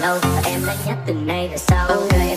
lâu và em đã nhắc từng nay về sau okay.